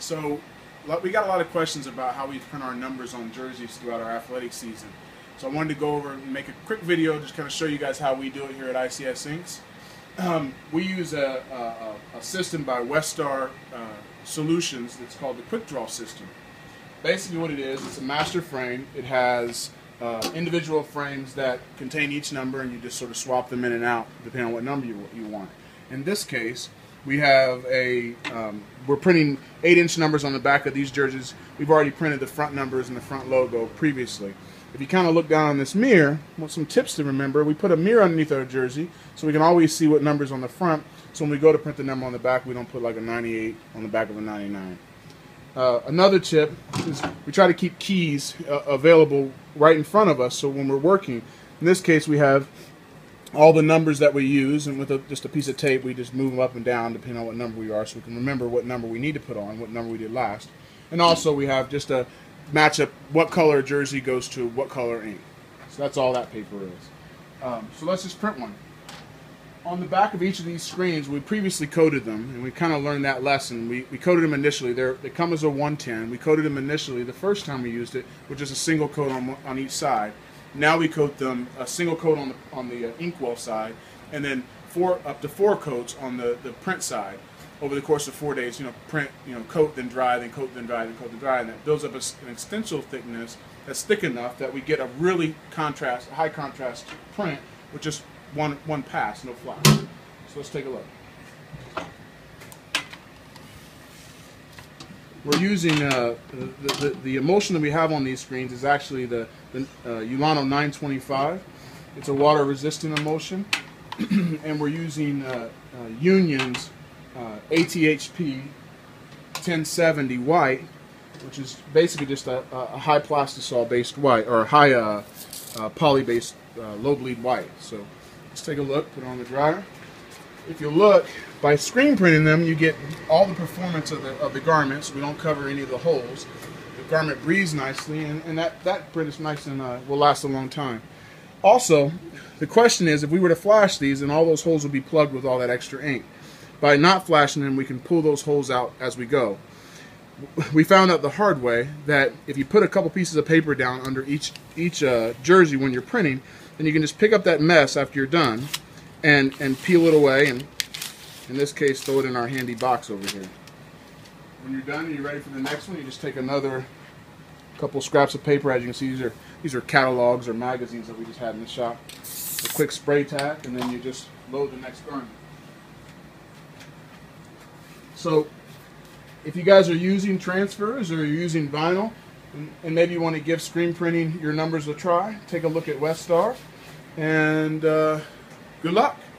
So we got a lot of questions about how we print our numbers on jerseys throughout our athletic season. So I wanted to go over and make a quick video, just kind of show you guys how we do it here at ICS Inks. Um, we use a, a, a, system by Westar uh, Solutions that's called the Quick Draw system. Basically what it is, it's a master frame. It has uh, individual frames that contain each number and you just sort of swap them in and out depending on what number you, you want. In this case, we have a, um, we're printing 8-inch numbers on the back of these jerseys. We've already printed the front numbers and the front logo previously. If you kind of look down on this mirror, some tips to remember, we put a mirror underneath our jersey so we can always see what numbers on the front. So when we go to print the number on the back, we don't put like a 98 on the back of a 99. Uh, another tip is we try to keep keys uh, available right in front of us so when we're working, in this case we have all the numbers that we use, and with a, just a piece of tape, we just move them up and down depending on what number we are, so we can remember what number we need to put on, what number we did last. And also, we have just a match up what color jersey goes to what color ink. So that's all that paper is. Um, so let's just print one. On the back of each of these screens, we previously coded them, and we kind of learned that lesson. We, we coded them initially. They're, they come as a 110. We coded them initially the first time we used it, which is a single coat on, on each side. Now we coat them a single coat on the on the uh, inkwell side, and then four up to four coats on the the print side. Over the course of four days, you know, print, you know, coat then dry, then coat then dry, then coat then dry, and that builds up an extensile thickness that's thick enough that we get a really contrast, high contrast print with just one one pass, no flash. So let's take a look. We're using uh, the, the, the, emulsion that we have on these screens is actually the, the uh, Ulano 925. It's a water resistant emulsion. and we're using uh, uh Union's uh, ATHP 1070 white, which is basically just a, a high plastisol based white, or a high uh, poly based low bleed white. So let's take a look, put it on the dryer if you look, by screen printing them, you get all the performance of the, of the garments. We don't cover any of the holes. The garment breathes nicely, and, and that, that print is nice and uh, will last a long time. Also, the question is, if we were to flash these, then all those holes would be plugged with all that extra ink. By not flashing them, we can pull those holes out as we go. We found out the hard way that if you put a couple pieces of paper down under each each uh, jersey when you're printing, then you can just pick up that mess after you're done, and, and peel it away and in this case throw it in our handy box over here. When you're done and you're ready for the next one, you just take another couple scraps of paper. As you can see, these are these are catalogs or magazines that we just had in the shop. A quick spray tack, and then you just load the next garment. So, if you guys are using transfers or you're using vinyl, and, and maybe you want to give screen printing your numbers a try, take a look at Westar, and uh, Good luck.